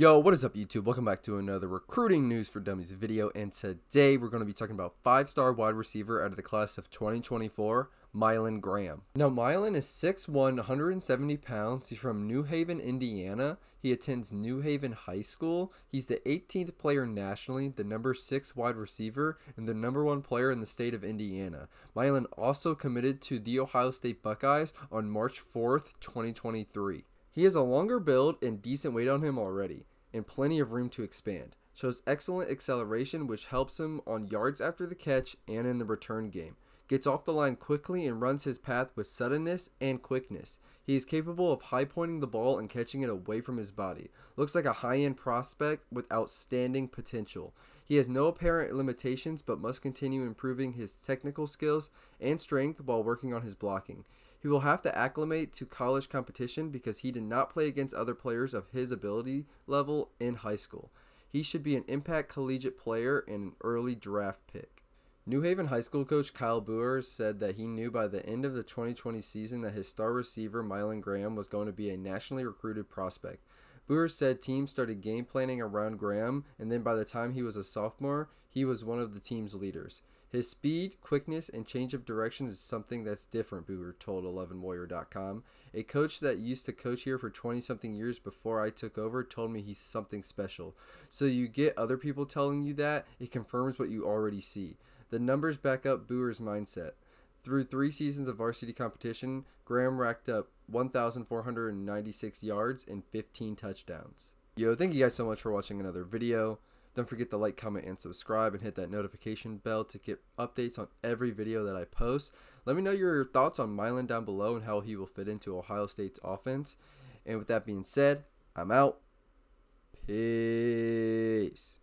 Yo, what is up YouTube? Welcome back to another recruiting news for dummies video and today we're going to be talking about five-star wide receiver out of the class of 2024, Mylan Graham. Now Mylan is 6'1", 170 pounds. He's from New Haven, Indiana. He attends New Haven High School. He's the 18th player nationally, the number 6 wide receiver, and the number 1 player in the state of Indiana. Mylan also committed to the Ohio State Buckeyes on March 4th, 2023. He has a longer build and decent weight on him already, and plenty of room to expand. Shows excellent acceleration, which helps him on yards after the catch and in the return game. Gets off the line quickly and runs his path with suddenness and quickness. He is capable of high pointing the ball and catching it away from his body. Looks like a high end prospect with outstanding potential. He has no apparent limitations but must continue improving his technical skills and strength while working on his blocking. He will have to acclimate to college competition because he did not play against other players of his ability level in high school. He should be an impact collegiate player and an early draft pick. New Haven High School coach Kyle Boer said that he knew by the end of the 2020 season that his star receiver Mylan Graham was going to be a nationally recruited prospect. Boer said teams started game planning around Graham, and then by the time he was a sophomore, he was one of the team's leaders. His speed, quickness, and change of direction is something that's different, Boer told 11warrior.com. A coach that used to coach here for 20 something years before I took over told me he's something special. So you get other people telling you that, it confirms what you already see. The numbers back up Boer's mindset. Through three seasons of varsity competition, Graham racked up 1,496 yards and 15 touchdowns. Yo, thank you guys so much for watching another video. Don't forget to like, comment, and subscribe, and hit that notification bell to get updates on every video that I post. Let me know your thoughts on Mylan down below and how he will fit into Ohio State's offense. And with that being said, I'm out. Peace.